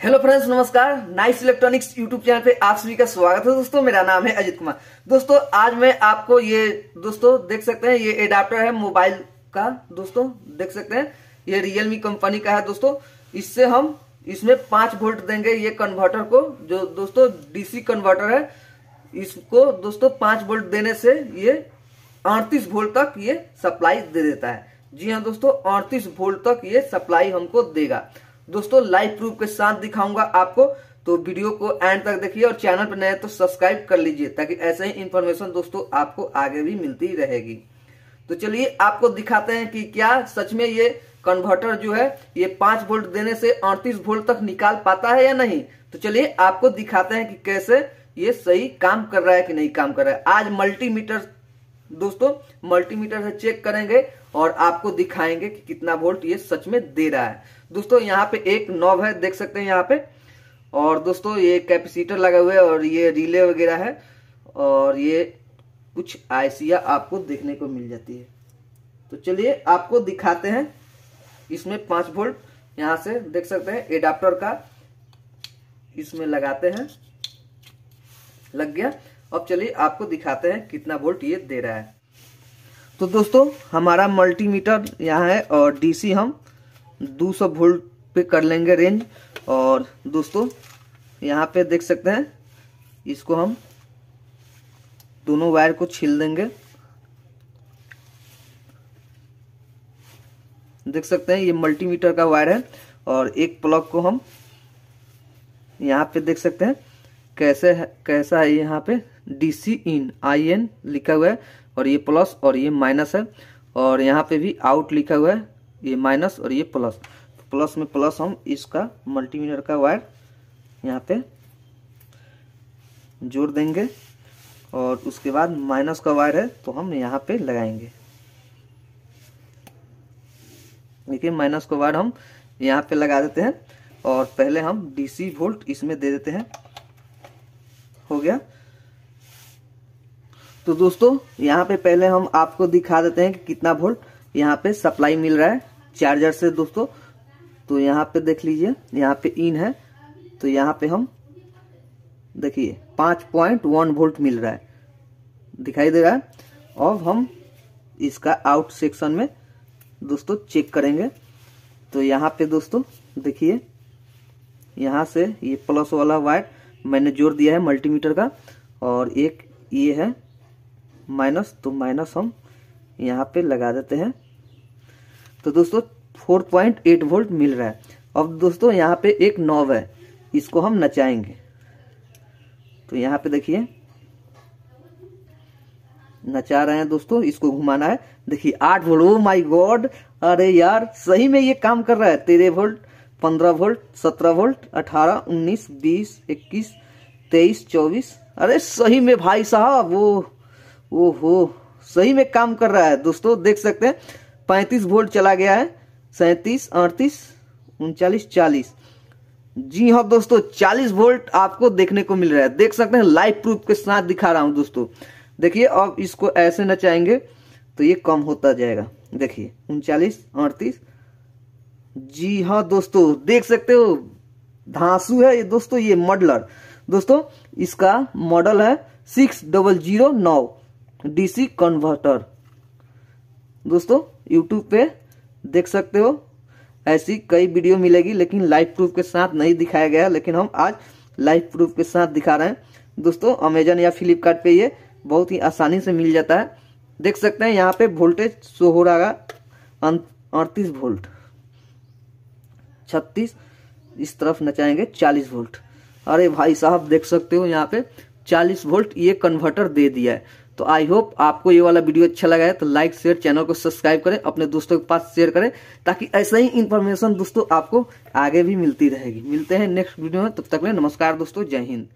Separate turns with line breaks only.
Hello friends नमस्कार। Nice electronics YouTube channel पे आप सभी का स्वागत है दोस्तों। मेरा नाम है अजित कुमार। दोस्तों, आज मैं आपको ये, दोस्तों, देख सकते हैं, ये एडाप्टर है मोबाइल का। दोस्तों, देख सकते हैं, ये रियलमी कंपनी का है दोस्तों। इससे हम, इसमें पाँच वोल्ट देंगे ये कन्वर्टर को, जो दोस्तों डीसी कन्वर्टर है। इसको दोस्तों पाँच वोल्ट देने से ये अड़तीस वोल्ट तक ये सप्लाई दे देता है। जी हाँ दोस्तों, अड़तीस वोल्ट तक ये सप्लाई हमको देगा। दोस्तों लाइव प्रूफ के साथ दिखाऊँगा आपको। तो वीडियो को एंड तक देखिए और चैनल पर नए तो सब्सक्राइब कर लीजिए, ताकि ऐसे ही इंफॉर्मेशन दोस्तों आपको आगे भी मिलती रहेगी। तो चलिए, आपको दिखाते हैं कि क्या सच में ये कन्वर्टर जो है, ये पाँच वोल्ट देने से अड़तीस वोल्ट तक निकाल पाता है या नहीं? तो चलिए, आपको दिखाते हैं कि कैसे ये सही काम कर रहा है कि नहीं काम कर रहा है। आज मल्टीमीटर दोस्तों मल्टीमीटर से चेक करेंगे और आपको दिखाएँगे कि कितना वोल्ट ये सच में दे रहा है। दोस्तों, यहाँ पे एक नॉब है, देख सकते हैं यहाँ पे। और दोस्तों, ये कैपेसिटर लगा हुआ है और ये रिले वगैरह है। और ये कुछ आईसिया आपको देखने को मिल जाती है। तो चलिए, आपको दिखाते हैं। इसमें पाँच वोल्ट यहाँ से देख सकते हैं एडाप्टर का। इसमें लगाते हैं। लग गया। अब चलिए आपको दिखाते हैं कितना वोल्ट ये दे रहा है। तो दोस्तों, हमारा मल्टीमीटर यहाँ है और डीसी हम 200 वोल्ट पे कर लेंगे रेंज। और दोस्तों, यहाँ पे देख सकते हैं, इसको हम दोनों वायर को छील देंगे। देख सकते हैं, ये मल्टीमीटर का वायर है और एक प्लग को हम यहाँ पे देख सकते हैं, कैसे है, कैसा है यहाँ पे। डीसी इन आई एन लिखा हुआ है, और ये प्लस और ये माइनस है, और यहाँ पे भी आउट लिखा हुआ है, ये माइनस और ये प्लस प्लस में प्लस हम इसका मल्टीमीटर का वायर यहाँ पे जोड़ देंगे, और उसके बाद माइनस का वायर है तो हम यहाँ पे लगाएँगे। देखिए माइनस का वायर हम यहाँ पे लगा देते हैं, और पहले हम डीसी वोल्ट इसमें दे देते हैं। हो गया। तो दोस्तों, यहाँ पे पहले हम आपको दिखा देते हैं कि कितना वोल्ट यहाँ पे सप्लाई मिल रहा है चार्जर से दोस्तों। तो यहाँ पे देख लीजिए, यहाँ पे इन है। तो यहाँ पे हम देखिए, पाँच पॉइंट वन वोल्ट मिल रहा है। दिखाई दे रहा है। अब हम इसका आउट सेक्शन में दोस्तों चेक करेंगे। तो यहाँ पे दोस्तों, देखिए, यहाँ से ये प्लस वाला वायर मैंने जोड़ दिया है मल्टीमीटर का। और एक ये है माइनस तो माइनस हम यहाँ पे लगा देते हैं। तो दोस्तों 4.8 वोल्ट मिल रहा है। अब दोस्तों, यहाँ पे एक नॉब है, इसको हम नचाएँगे। तो यहाँ पे देखिए, नचा रहे हैं दोस्तों, इसको घुमाना है। देखिए, आठ वोल्ट ओ माई गॉड अरे यार, सही में ये काम कर रहा है। तेरह वोल्ट, पंद्रह वोल्ट, सत्रह वोल्ट, अठारह, उन्नीस, बीस, इक्कीस, तेईस, चौबीस। अरे सही में भाई साहब, वो ओहो, सही में काम कर रहा है। दोस्तों, देख सकते हैं, पैंतीस वोल्ट चला गया है। सैतीस, अड़तीस, उनचालीस, चालीस। जी हाँ दोस्तों, चालीस वोल्ट आपको देखने को मिल रहा है। देख सकते हैं लाइव प्रूफ के साथ दिखा रहा हूँ दोस्तों। देखिए, अब इसको ऐसे नचाएँगे तो ये कम होता जाएगा। देखिए, उनचालीस, अड़तीस। जी हाँ दोस्तों, देख सकते हो, धांसू है ये दोस्तों, ये मॉडलर दोस्तों, इसका मॉडल है सिक्स डबल ज़ीरो नौ। DC converter. दोस्तों यूट्यूब पे देख सकते हो, ऐसी कई वीडियो मिलेगी, लेकिन लाइव प्रूफ के साथ नहीं दिखाया गया, लेकिन हम आज लाइव प्रूफ के साथ दिखा रहे हैं। दोस्तों अमेजन या फ्लिपकार्ट पे ये बहुत ही आसानी से मिल जाता है। देख सकते हैं, यहाँ पे वोल्टेज शो हो रहा है अड़तीस वोल्ट छत्तीस, इस तरफ़ नचाएँगे, चालीस वोल्ट अरे भाई साहब, देख सकते हो, यहाँ पे चालीस वोल्ट ये कन्वर्टर दे दिया है। तो आई होप आपको ये वाला वीडियो अच्छा लगा है तो लाइक शेयर चैनल को सब्सक्राइब करें, अपने दोस्तों के पास शेयर करें, ताकि ऐसा ही इन्फॉर्मेशन दोस्तों आपको आगे भी मिलती रहेगी। मिलते हैं नेक्स्ट वीडियो में, तब तक में नमस्कार दोस्तों, जय हिंद।